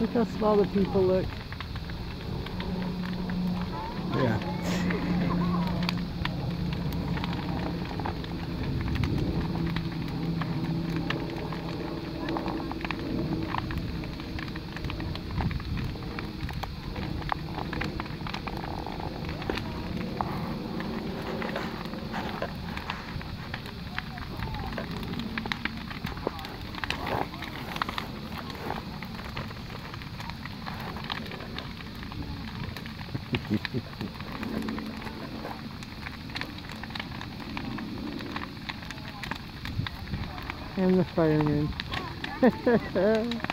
Look how small the people look. And the fireman.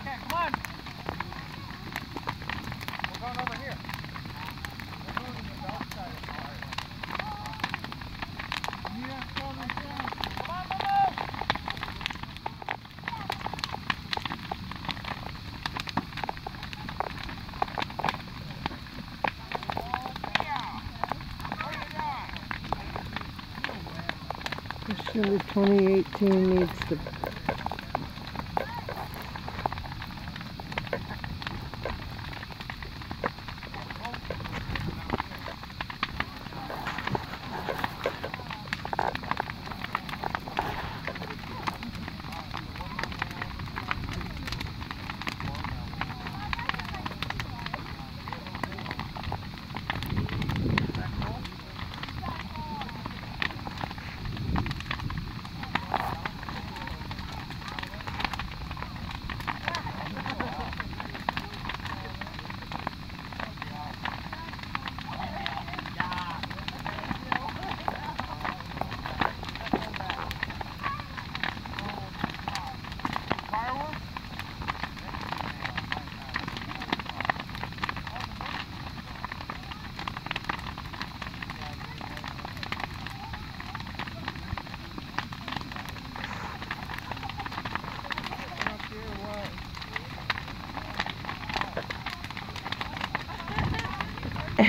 Okay, come on. We're going over here. We're going to the south side of the fire. Yeah, come on, come on, come on. Surely 2018 needs to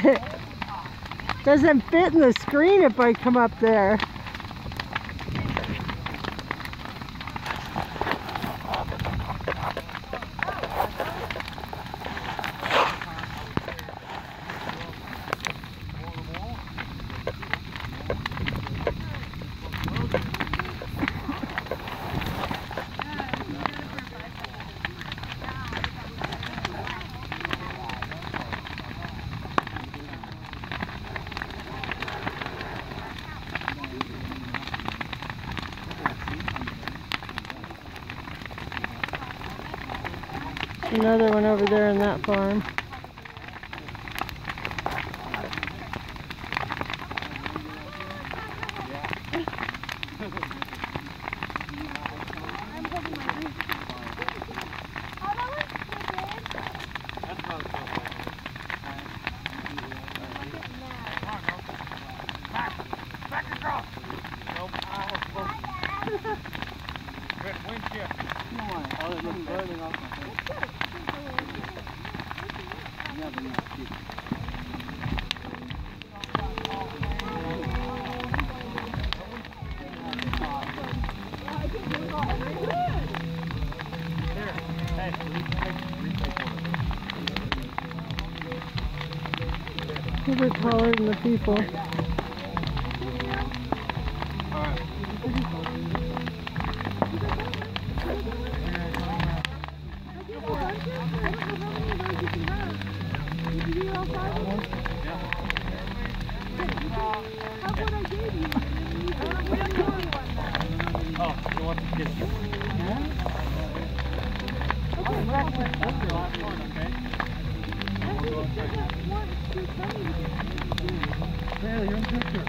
doesn't fit in the screen if I come up there. Another one over there in that farm. They're taller than the people. Apparently, you're in Okay